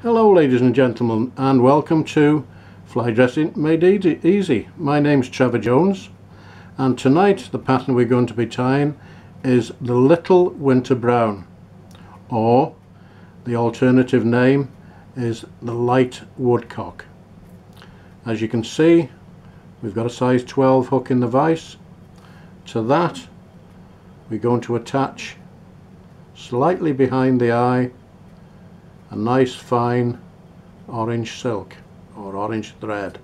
Hello ladies and gentlemen and welcome to Fly Dressing Made Easy. My name's Trevor Jones and tonight the pattern we're going to be tying is the Little Winter Brown or the alternative name is the Light Woodcock. As you can see we've got a size 12 hook in the vise. To that we're going to attach slightly behind the eye a nice fine orange silk or orange thread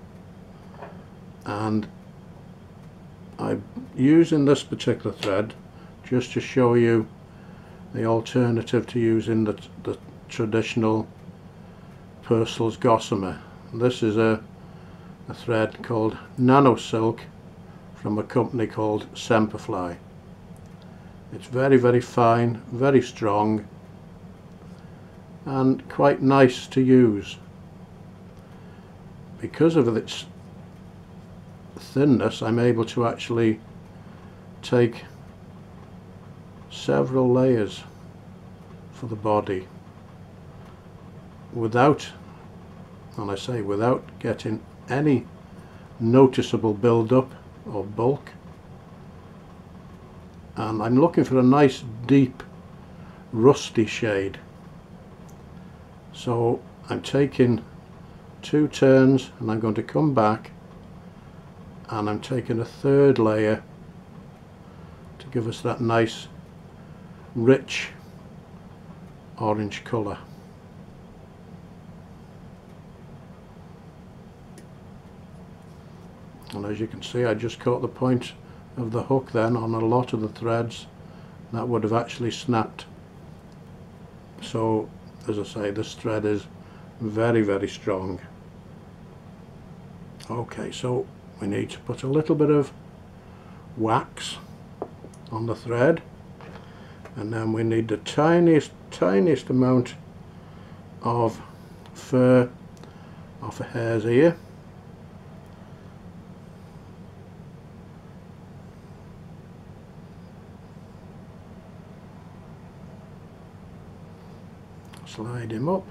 and I'm using this particular thread just to show you the alternative to using the, the traditional Pearsall's gossamer. This is a, a thread called Nano Silk from a company called Semperfly. It's very very fine, very strong and quite nice to use. Because of its thinness I'm able to actually take several layers for the body without and I say without getting any noticeable build-up or bulk and I'm looking for a nice deep rusty shade so I'm taking two turns and I'm going to come back and I'm taking a third layer to give us that nice rich orange colour. And as you can see I just caught the point of the hook then on a lot of the threads that would have actually snapped. So as I say this thread is very very strong. Okay so we need to put a little bit of wax on the thread and then we need the tiniest tiniest amount of fur off a hare's ear slide him up.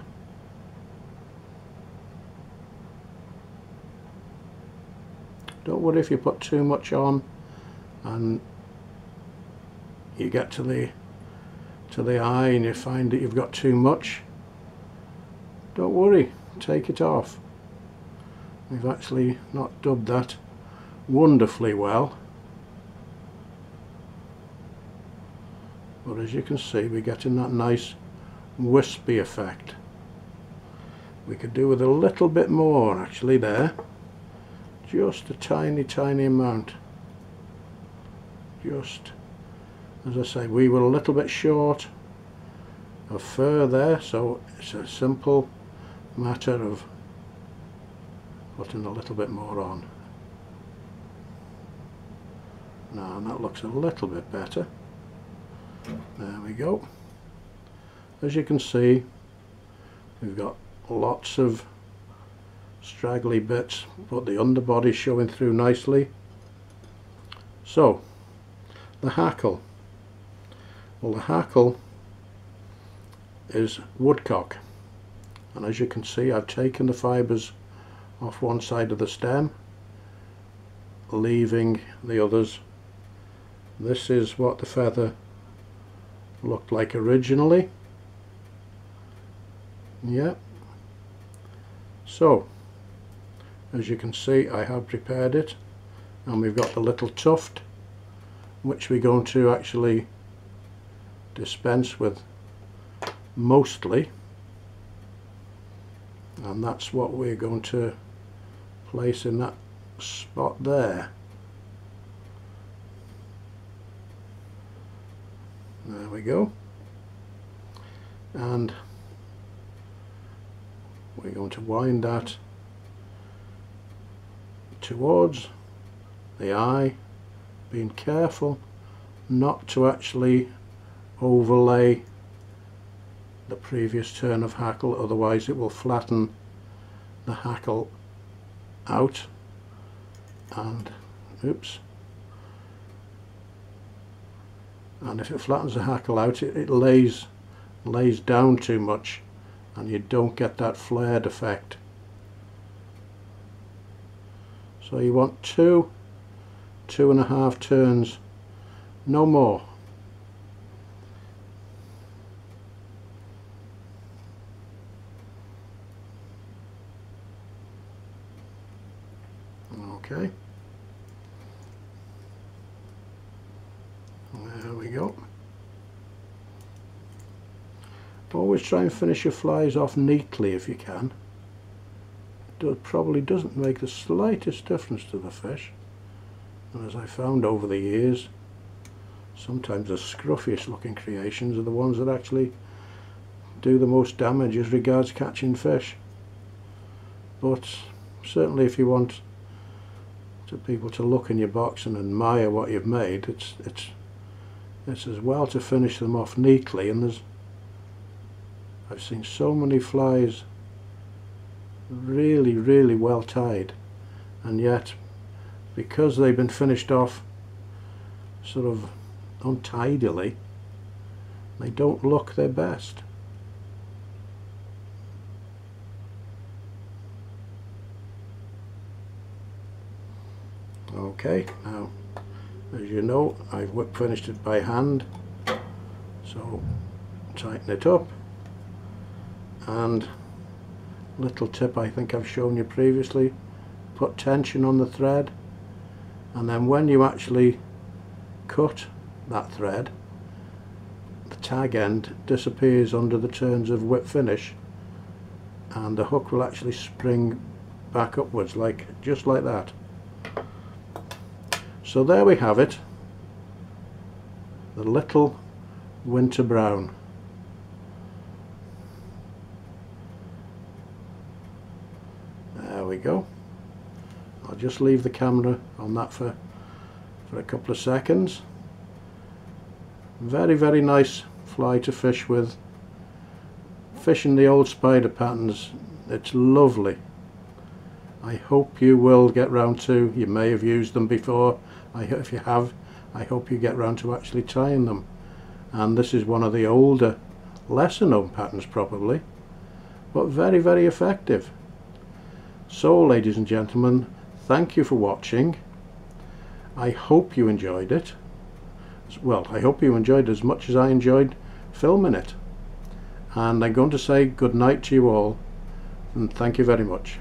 Don't worry if you put too much on and you get to the to the eye and you find that you've got too much. Don't worry take it off. We've actually not dubbed that wonderfully well. But as you can see we're getting that nice wispy effect. We could do with a little bit more actually there. Just a tiny, tiny amount. Just, as I say, we were a little bit short of fur there, so it's a simple matter of putting a little bit more on. Now that looks a little bit better. There we go as you can see we've got lots of straggly bits but the underbody showing through nicely. So the hackle. Well the hackle is woodcock. And as you can see I've taken the fibres off one side of the stem leaving the others. This is what the feather looked like originally yeah so as you can see I have prepared it and we've got the little tuft which we're going to actually dispense with mostly. And that's what we're going to place in that spot there. There we go. And we're going to wind that towards the eye being careful not to actually overlay the previous turn of hackle otherwise it will flatten the hackle out. And oops. And if it flattens the hackle out it, it lays lays down too much and you don't get that flared effect. So you want two, two and a half turns, no more. Okay. There we go. Always try and finish your flies off neatly if you can. It probably doesn't make the slightest difference to the fish. And as I found over the years, sometimes the scruffiest looking creations are the ones that actually do the most damage as regards catching fish. But certainly if you want to people to look in your box and admire what you've made, it's it's it's as well to finish them off neatly and there's I've seen so many flies. Really really well tied. And yet because they've been finished off sort of untidily they don't look their best. Okay now as you know I've finished it by hand. So tighten it up and little tip I think I've shown you previously put tension on the thread and then when you actually cut that thread the tag end disappears under the turns of whip finish and the hook will actually spring back upwards like just like that. So there we have it the little winter brown there we go I'll just leave the camera on that for for a couple of seconds very very nice fly to fish with fishing the old spider patterns it's lovely I hope you will get round to you may have used them before I, if you have, I hope you get round to actually tying them. And this is one of the older, lesser known patterns probably, but very, very effective. So, ladies and gentlemen, thank you for watching. I hope you enjoyed it. Well, I hope you enjoyed as much as I enjoyed filming it. And I'm going to say good night to you all, and thank you very much.